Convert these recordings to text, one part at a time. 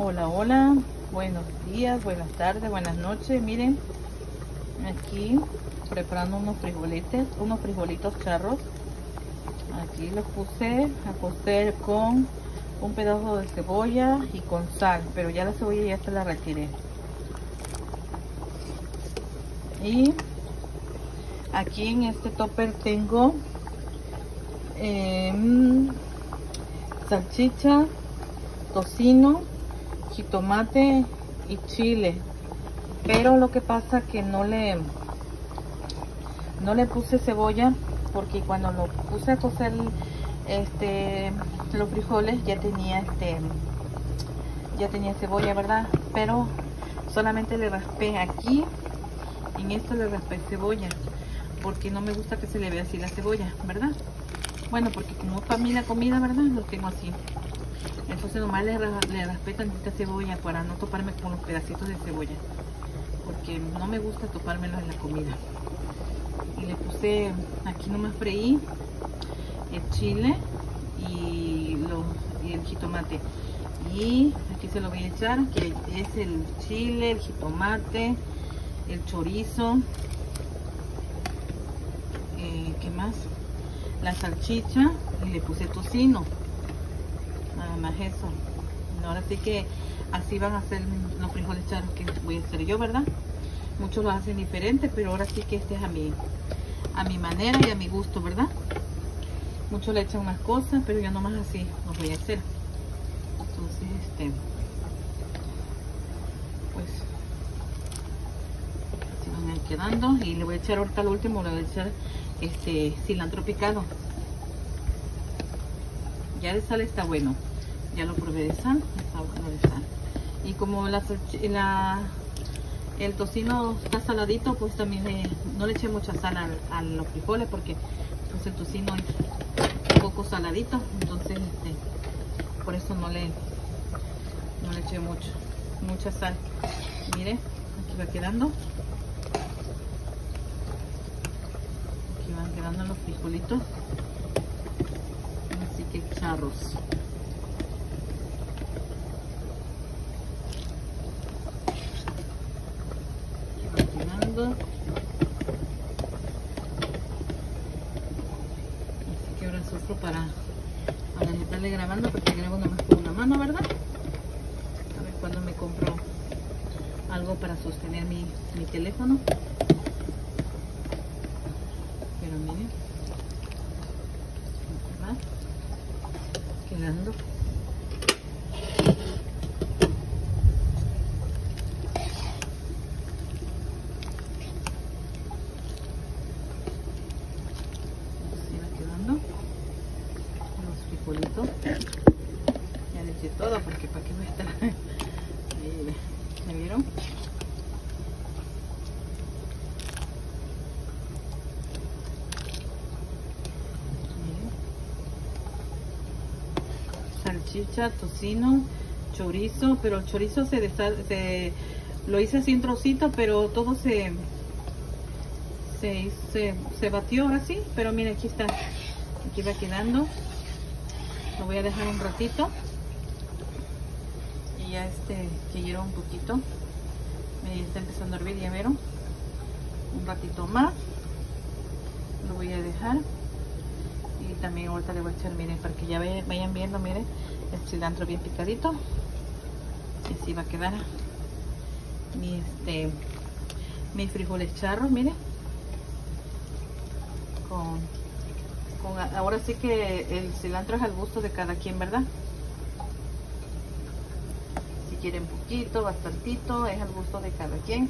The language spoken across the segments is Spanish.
Hola, hola, buenos días, buenas tardes, buenas noches. Miren, aquí preparando unos frijolitos, unos frijolitos charros. Aquí los puse a cocer con un pedazo de cebolla y con sal, pero ya la cebolla ya se la retiré. Y aquí en este topper tengo em, salchicha, tocino, jitomate y chile. Pero lo que pasa que no le no le puse cebolla porque cuando lo puse a cocer este los frijoles ya tenía este ya tenía cebolla verdad pero solamente le raspé aquí en esto le raspé cebolla porque no me gusta que se le vea así la cebolla verdad bueno porque como para mí la comida verdad lo tengo así entonces nomás le, le raspé tantita cebolla para no toparme con los pedacitos de cebolla. Porque no me gusta topármelos en la comida. Y le puse, aquí nomás freí el chile y, y el jitomate. Y aquí se lo voy a echar, que es el chile, el jitomate, el chorizo. Eh, ¿Qué más? La salchicha y le puse tocino nada más eso. Ahora sí que así van a ser los frijoles charros que voy a hacer yo verdad muchos lo hacen diferente pero ahora sí que este es a mi a mi manera y a mi gusto verdad muchos le echan unas cosas pero yo nomás así los voy a hacer. Entonces este pues así van a ir quedando. Y le voy a echar ahorita al último le voy a echar este cilantro picado. Ya de sal está bueno ya lo probé de sal, de sal. Y como la, el tocino está saladito, pues también no le eché mucha sal a, los frijoles porque pues el tocino es un poco saladito, entonces este, por eso no le, no le eché mucho, mucha sal. Mire, aquí va quedando. Aquí van quedando los frijolitos. Así que charros. Así sufro para, para estarle grabando porque grabo nomás con una mano, ¿verdad? A ver cuando me compro algo para sostener mi, mi teléfono. Pero miren, quedando Ya le eché todo porque para qué voy a estar. ¿Me vieron? salchicha, tocino, chorizo, pero el chorizo se, lo hice así en trocitos, pero todo se, se, se, se batió ahora sí, pero mira aquí está, aquí va quedando. Lo voy a dejar un ratito ya este que hierva un poquito. Me está empezando a hervir ya vieron un ratito más. Lo voy a dejar. Y también ahorita le voy a echar miren para que ya vayan viendo miren el cilantro bien picadito. Y así va a quedar. Mi este mis frijoles charros miren. Con ahora sí que el cilantro es al gusto de cada quien, ¿verdad? Quieren poquito, bastantito, es al gusto de cada quien.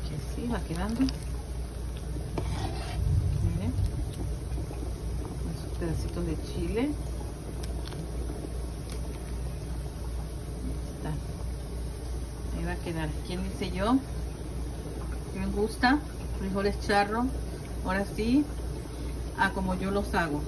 Aquí así va quedando. Miren. Esos pedacitos de chile. Ahí está. Ahí va a quedar. ¿Quién dice yo? me gusta, frijoles charro, ahora sí, a como yo los hago.